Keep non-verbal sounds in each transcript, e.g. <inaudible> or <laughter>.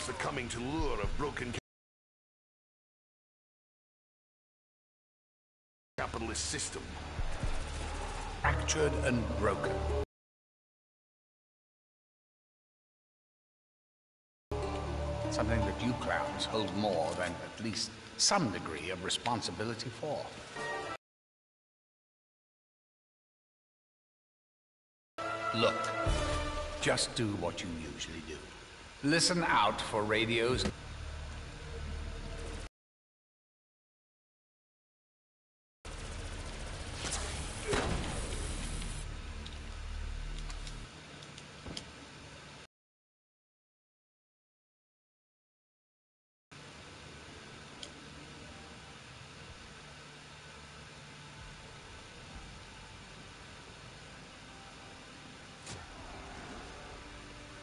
Succumbing to lure of broken capitalist system. Fractured and broken. Something that you clowns hold more than at least some degree of responsibility for. Look, just do what you usually do. Listen out for radios.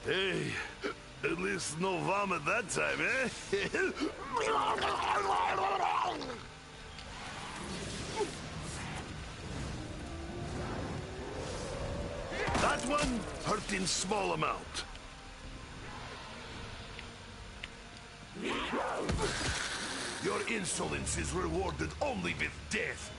Hey, at least no vomit that time, eh? <laughs> that one hurt in small amount. Your insolence is rewarded only with death.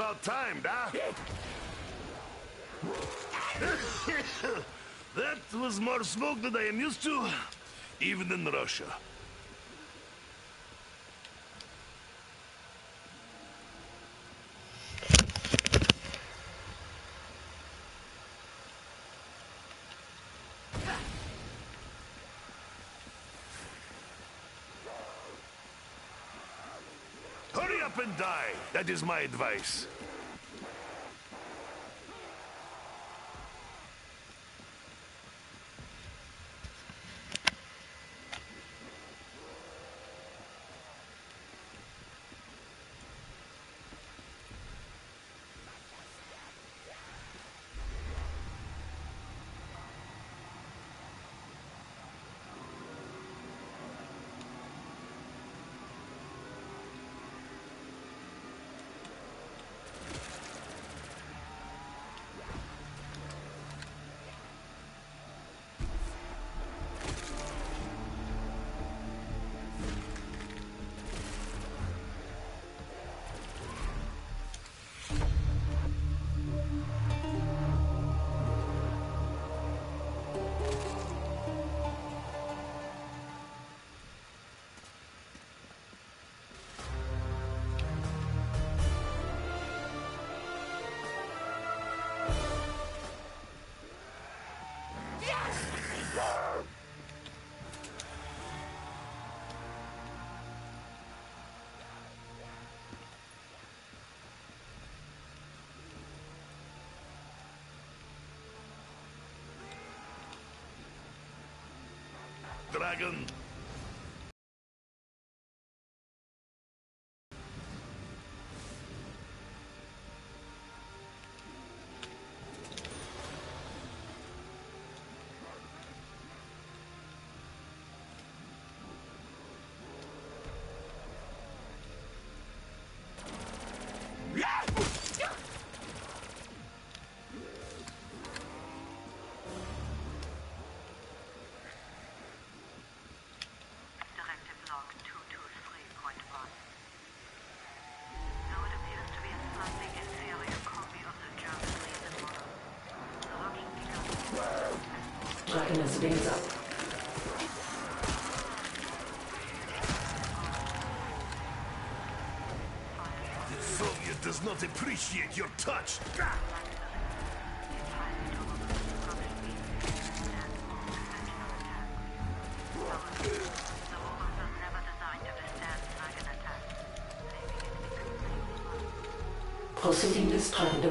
About time, da? <laughs> that was more smoke than I am used to, even in Russia. Hurry up and die. That is my advice. Dragon. Begun Tracking us up. The Soviet does not appreciate your touch. The robot was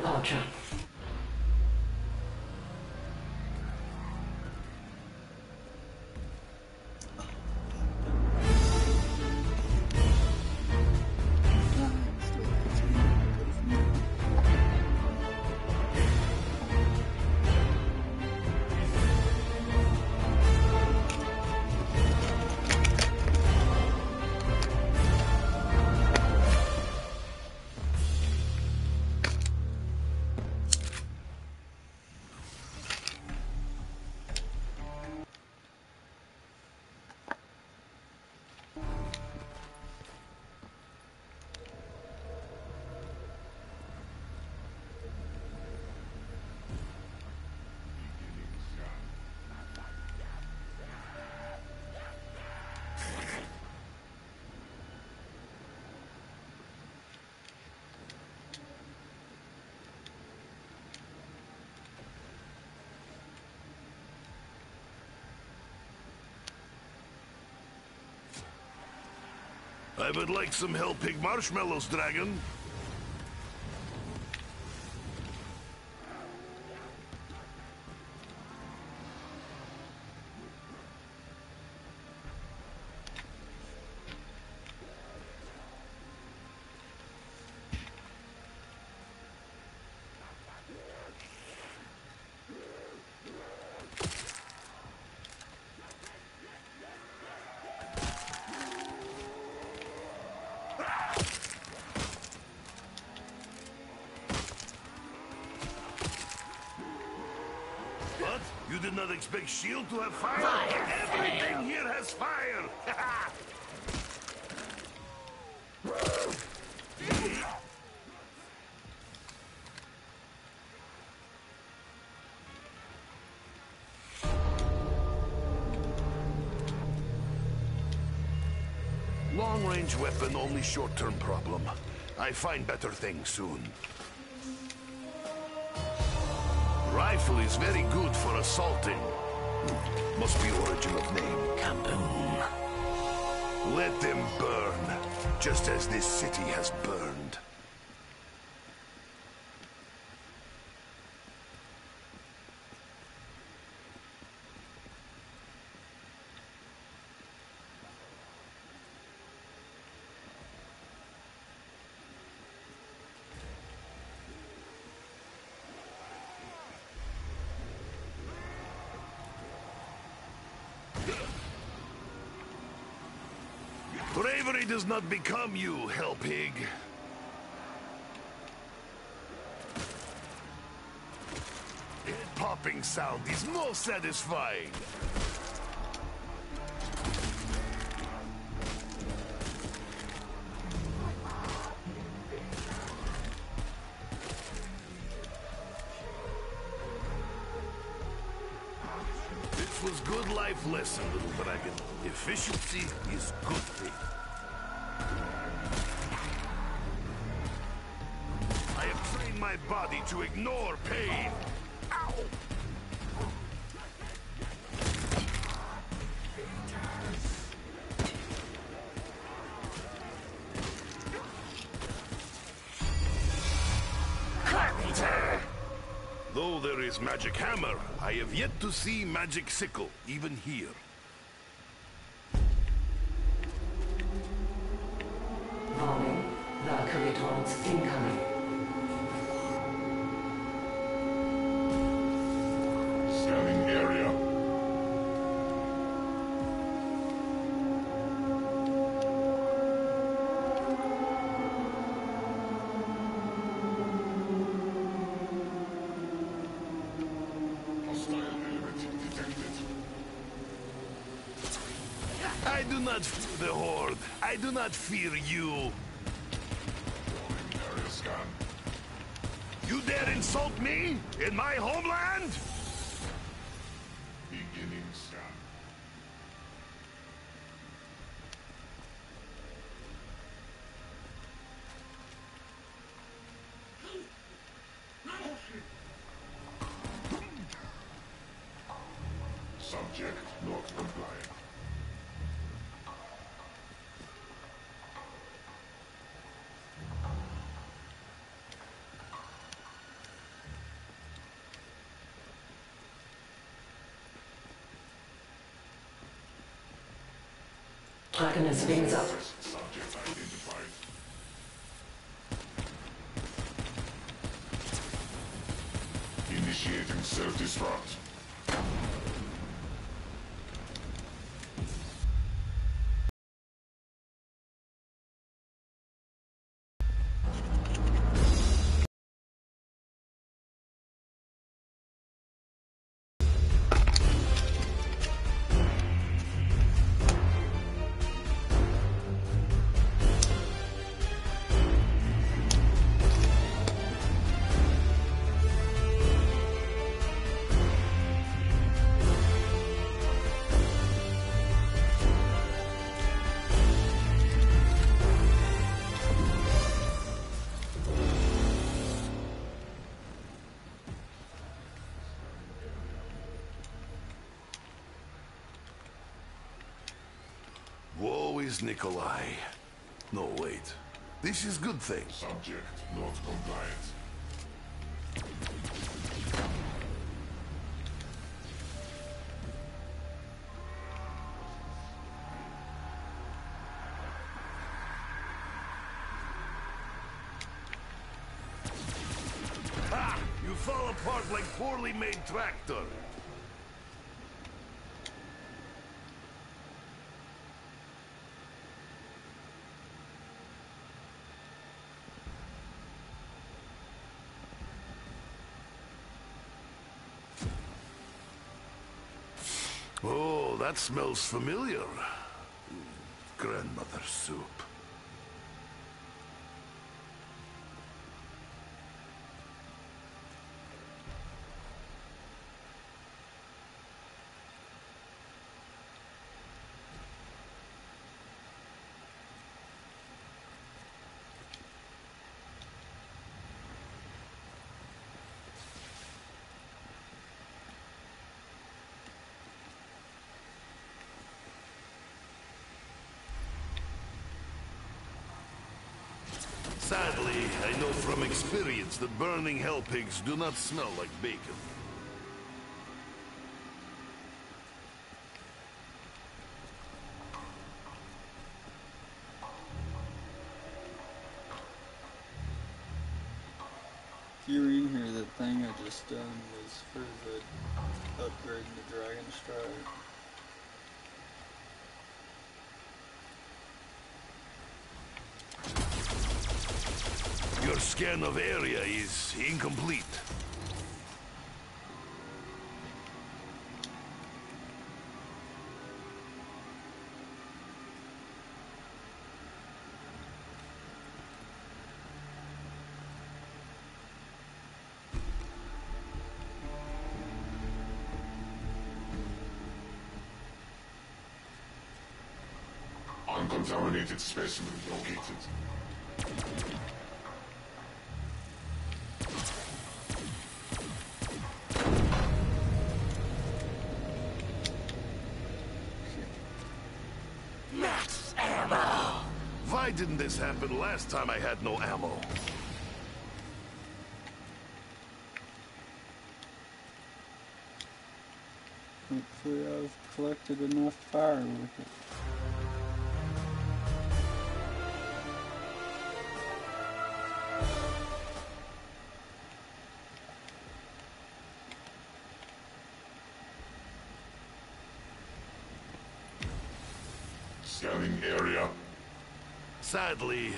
never I would like some Hell Pig marshmallows, Dragon. You did not expect S.H.I.E.L.D. to have fire? Fire, Everything here has fire! Long-range weapon, only short-term problem. I find better things soon. Rifle is very good for assaulting. Must be origin of name. Kaboom. Let them burn, just as this city has burned. Bravery does not become you, Hell Pig. Head popping sound is more satisfying. This was good life lesson, little dragon. Efficiency is good thing. My body to ignore pain. Ow! Though there is magic hammer, I have yet to see magic sickle, even here. Fear you. You dare insult me? In my homeland? Beginning scan. Subject not compliant. Dragon has wings up. Initiating self-destruct. Is Nikolai. No, wait. This is good thing. Subject not compliant. Ha! You fall apart like poorly made tractor. Oh, that smells familiar. Grandmother's soup. Sadly, I know from experience that burning hell pigs do not smell like bacon. If you were in here, that thing I just done was for the upgrading the Dragon Strike. Scan of area is incomplete. Uncontaminated specimen located. Why didn't this happen last time I had no ammo? Hopefully I've collected enough fire with it.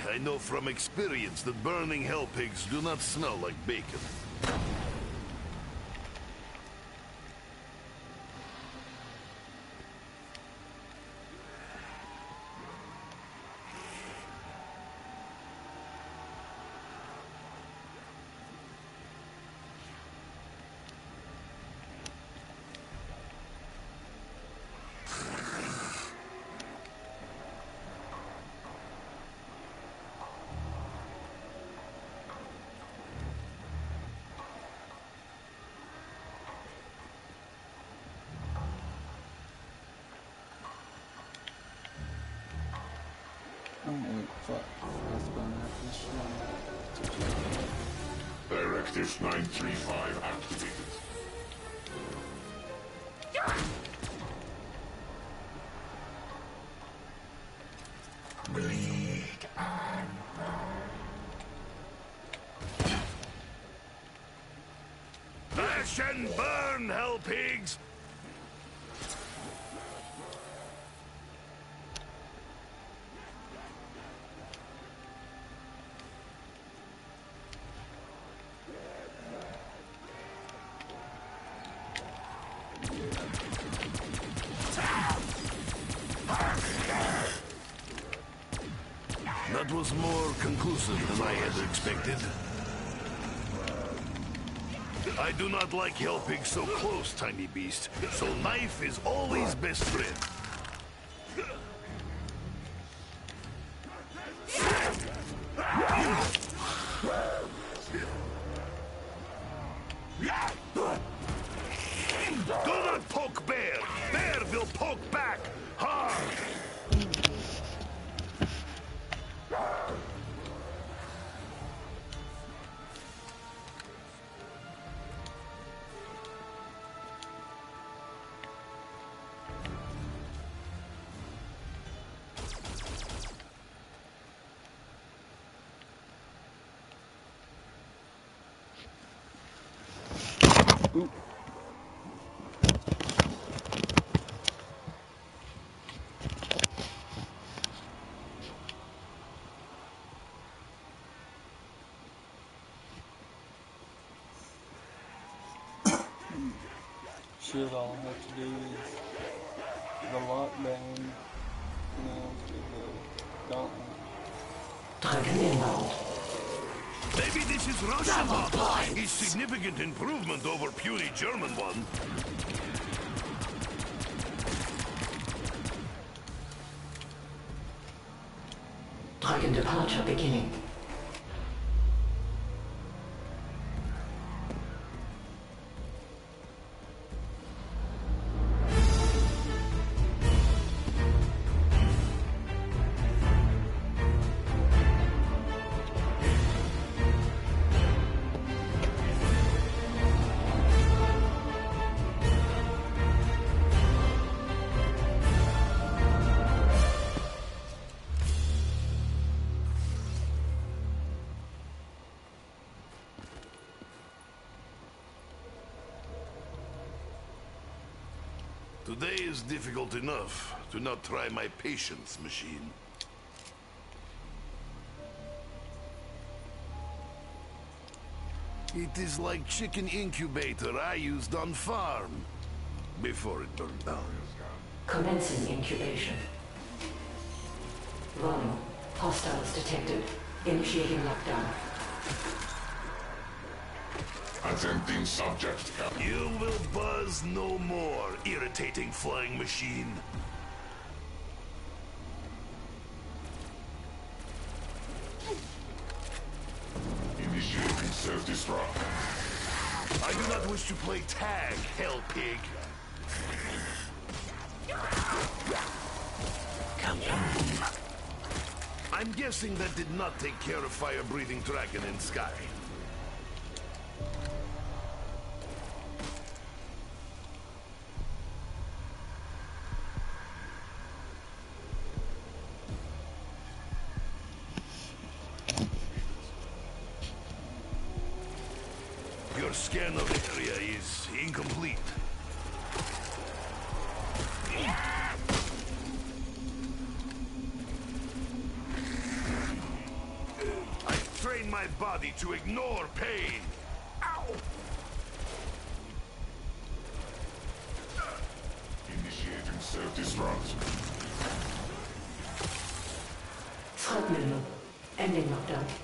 I know from experience that burning hell pigs do not smell like bacon. Directive 935 activated. Conclusive than I had expected. I do not like helping so close, tiny beast. So knife is always best friend. Shit, all I have to do is the lockdown, you know, the gauntlet. Maybe this is Russian lava. A significant improvement over puny German one. Dragon departure beginning. Is difficult enough. to not try my patience machine. It is like chicken incubator I used on farm. Before it burned down. Commencing incubation. Warning. Hostiles detected. Initiating lockdown. Attempting subject cap. You will buzz no more, irritating flying machine. Initiating self-destruct. I do not wish to play tag, hell pig. I'm guessing that did not take care of fire-breathing dragon in sky. Self-destruct. Schreibmeldung. Ending lockdown.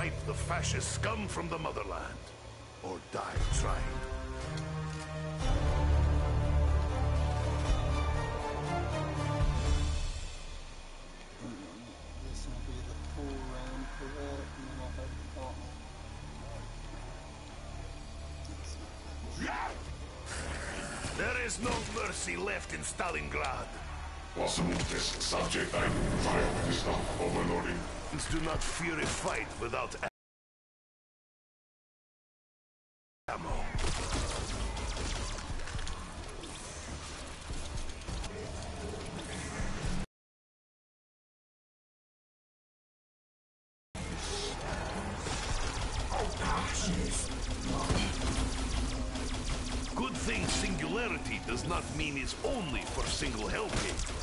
Wipe the fascist scum from the motherland. Or die trying. This. There is no mercy left in Stalingrad. Possible test subject overloading. Do not fear a fight without ammo. Good thing singularity does not mean it's only for single helping.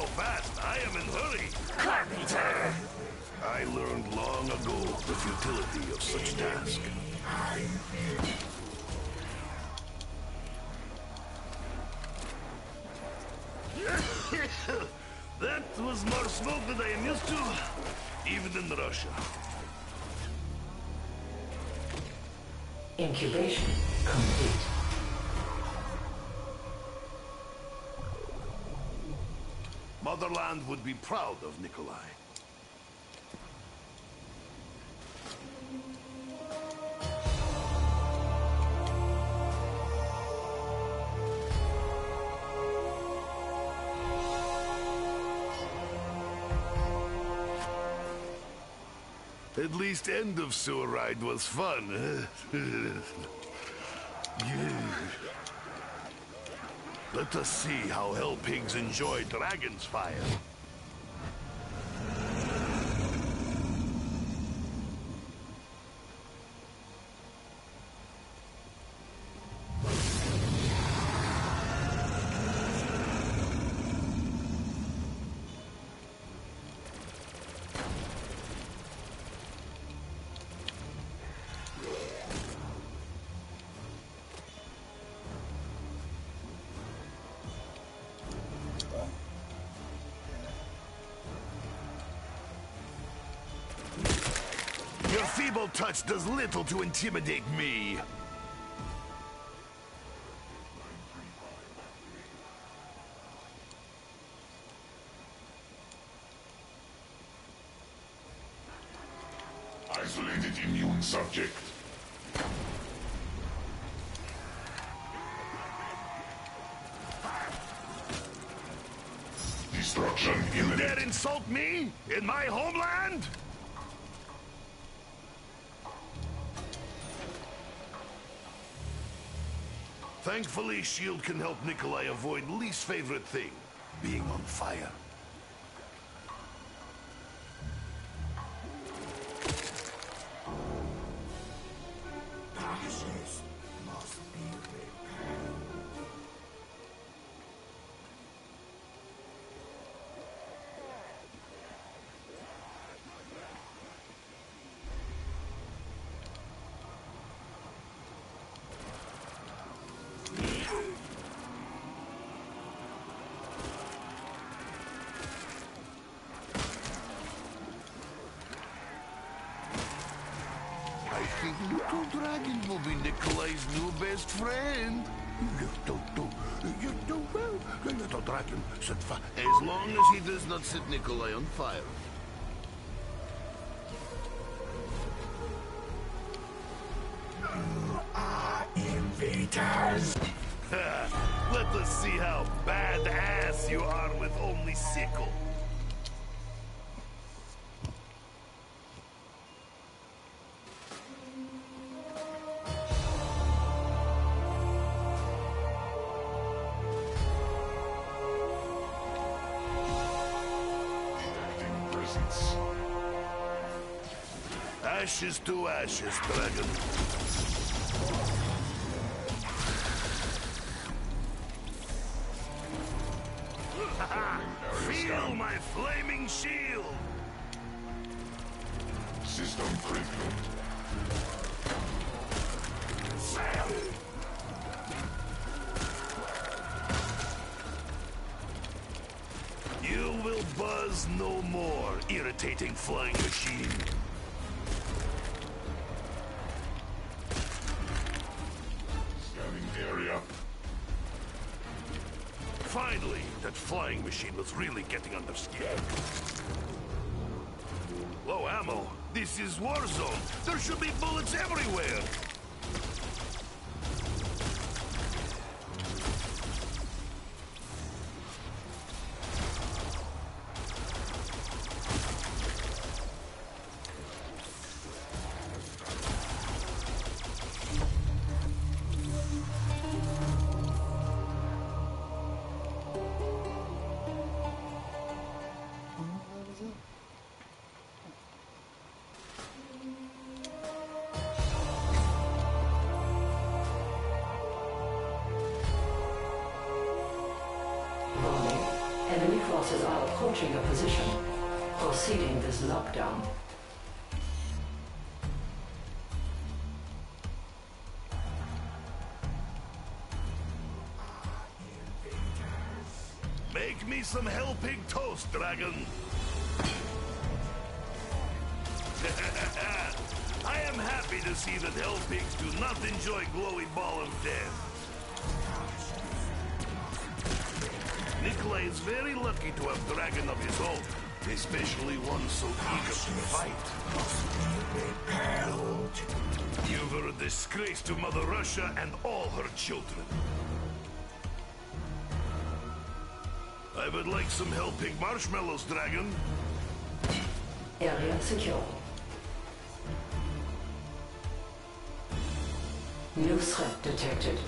So fast. I am in hurry. Carpenter! I learned long ago the futility of such task. <laughs> that was more smoke than I am used to, even in Russia. Incubation complete. Motherland would be proud of Nikolai. At least end of sewer ride was fun. <laughs> yeah. Let us see how hell pigs enjoy dragon's fire. Touch does little to intimidate me. Isolated immune subject. Destruction You dare insult me? In my homeland? Thankfully, S.H.I.E.L.D. can help Nikolai avoid least favorite thing, being on fire. Best friend. Little, little, well, Little Dragon, set fire. As long as he does not set Nikolai on fire. invaders. Let us see how badass you are with only sickle. Ashes to ashes, dragon. <laughs> Feel my flaming shield! System critical. You will buzz no more, irritating flying machine. Really getting under skin. Low ammo. This is war zone. There should be bullets everywhere. Some hell pig toast, dragon. <laughs> I am happy to see that hell pigs do not enjoy glowy ball of death. Nikolai is very lucky to have dragon of his own, especially one so eager to fight. You were a disgrace to Mother Russia and all her children. I would like some hell pig marshmallows, dragon. Area secure. New threat detected.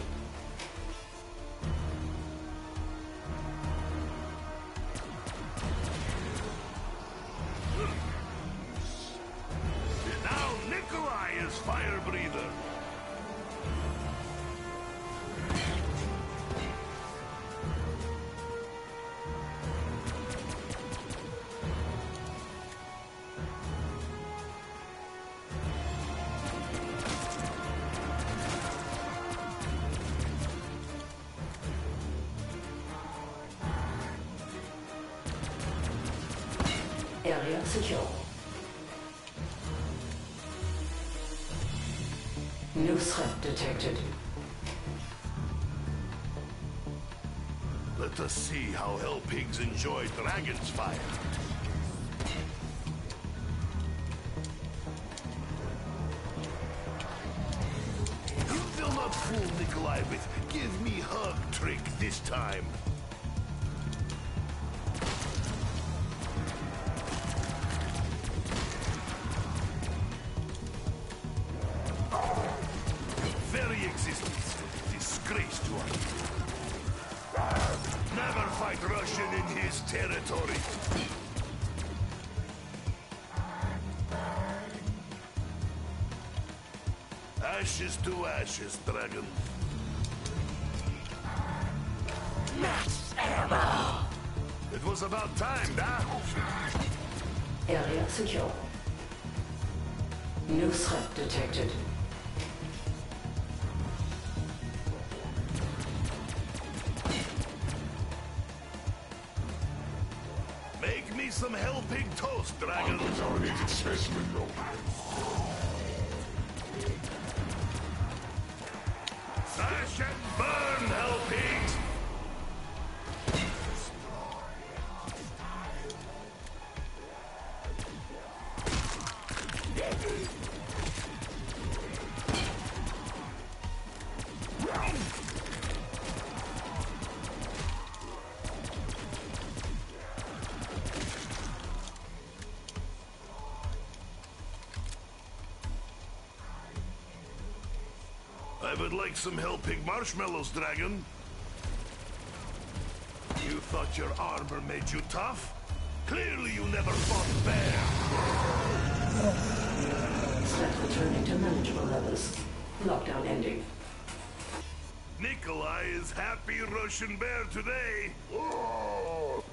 Pigs enjoy dragon's fire. You will not fool Nikolai with give me hug trick this time. Secure. New threat detected. Make me some hell pig toast, dragon. Uncontaminated specimen would like some hell pig marshmallows, dragon. You thought your armor made you tough? Clearly you never fought fair. Threat returning to manageable levels. Lockdown ending. Nikolai is happy Russian bear today. Oh.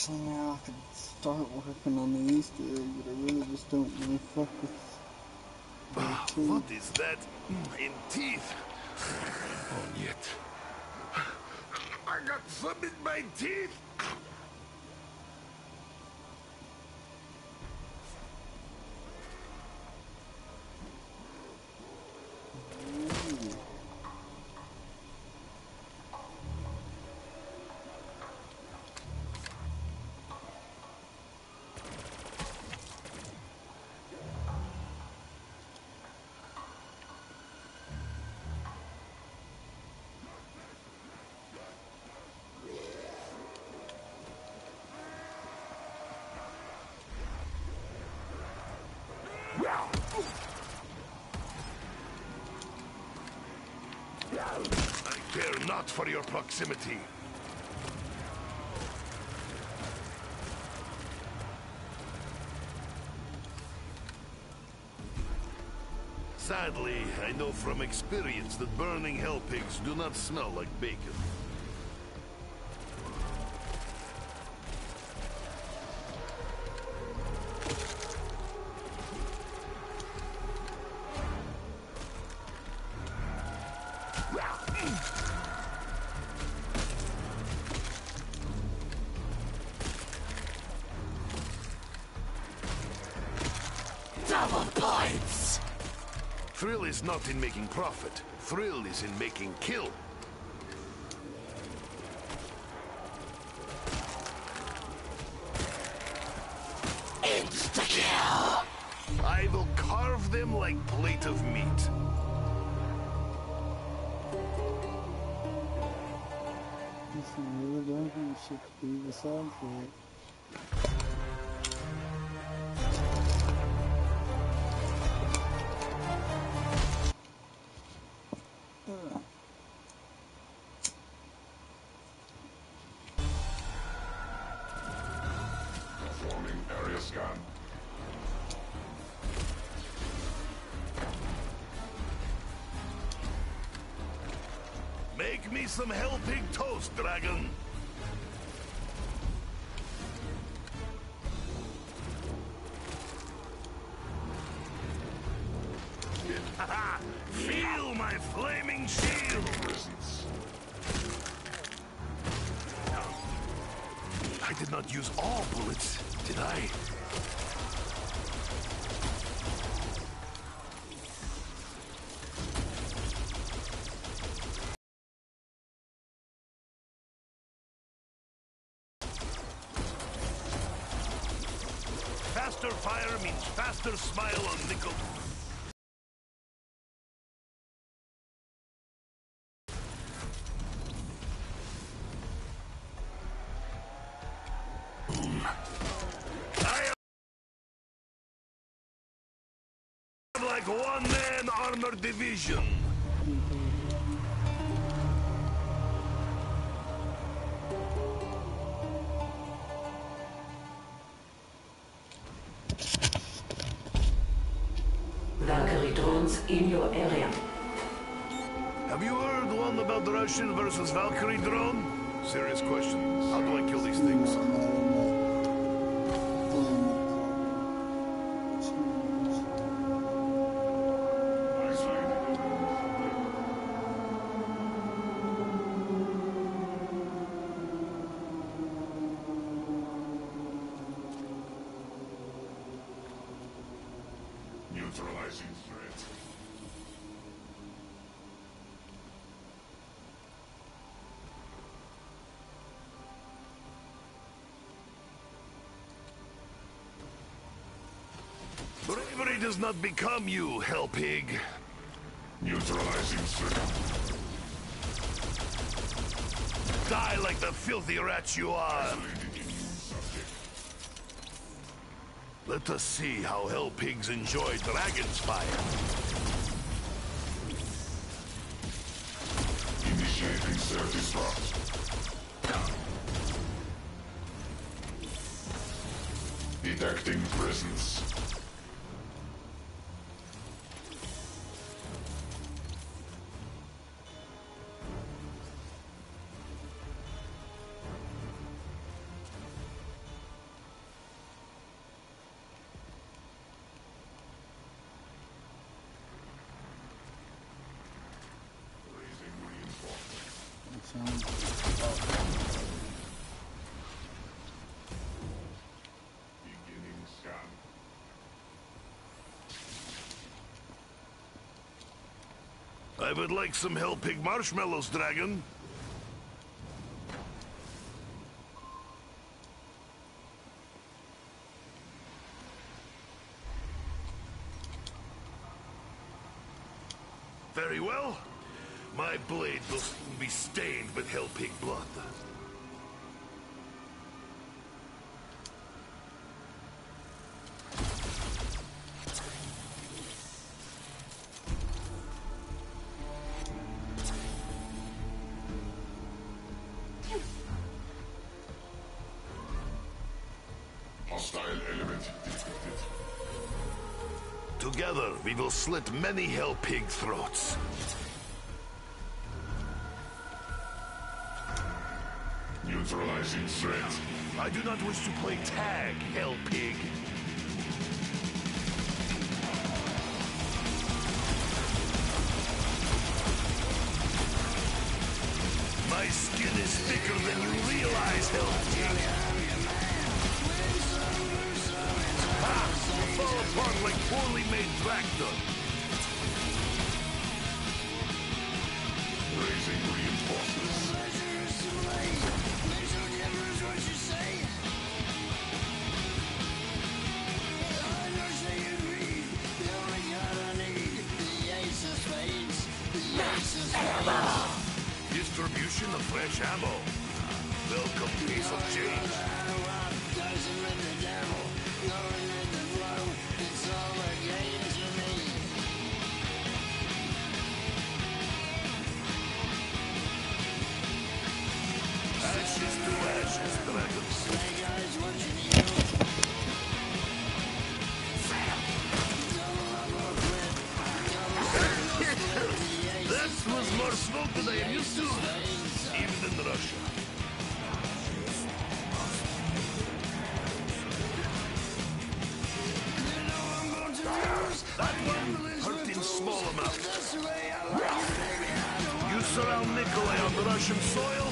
Actually, now I could start working on the Easter egg, but I really just don't want to fuck with. Ah, What is that in teeth? On yet. I got some in my teeth. Not for your proximity. Sadly, I know from experience that burning hell pigs do not smell like bacon. Double points! Thrill is not in making profit. Thrill is in making kill. Insta-kill! I will carve them like plate of meat. Listen, really don't think shit to be besides that. Make me some hell pig toast, dragon. Feel my flaming shield. I did not use all bullets, did I? Division. Valkyrie drones in your area. Have you heard one about the Russian versus Valkyrie drone? Serious question. How do I kill these things? Isolated. Neutralizing threat. Bravery does not become you, hell pig. Neutralizing threat. Die like the filthy rat you are. Let us see how hell pigs enjoy dragon's fire. Initiating self-destruct. Detecting presence. I would like some hell pig marshmallows, dragon. Very well. My blade will soon be stained with hell pig blood. Together, we will slit many hell pig throats. friends. I do not wish to play tag, hell pig. My skin is thicker than you realize, hell pig. Ha! You fall apart like poorly made tractor. Ration of fresh ammo. Welcome, piece of change. You surround Nikolai on the Russian soil?